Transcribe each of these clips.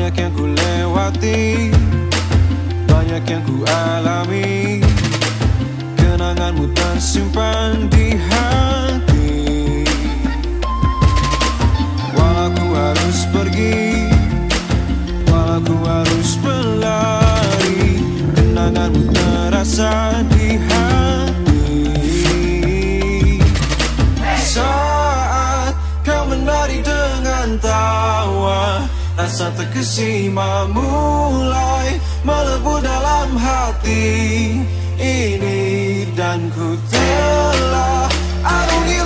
Banyak yang ku lewati Banyak yang ku alami. Kenanganmu tersimpan di hati. Walau ku harus pergi Walau ku harus Rasa terkesima mulai melebur dalam hati ini. Dan ku telah arungi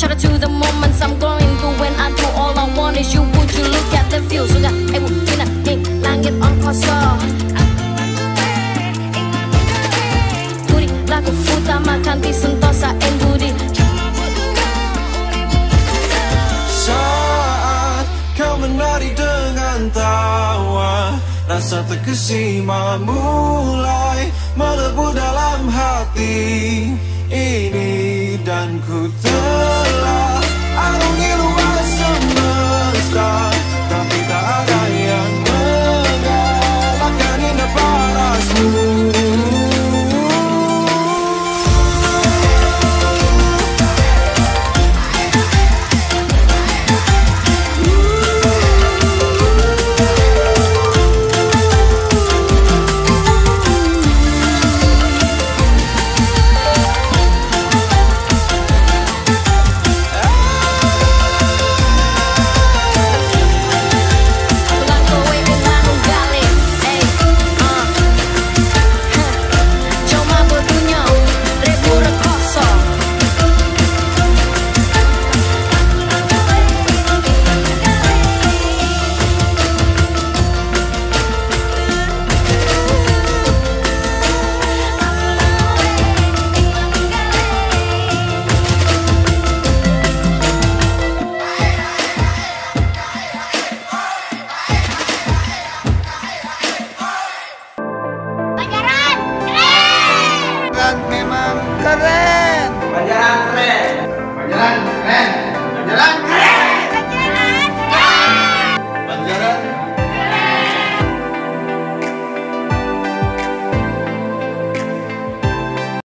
Shout out to the moments I'm going through when I do all I want is you. Would you look at the view? Sudah, eh, bina, eh, langit on kosong. Budi laku utamakan di sentosa en budi. Saat kau menari dengan tawa Rasa terkesima mulai melebur dalam hati memang keren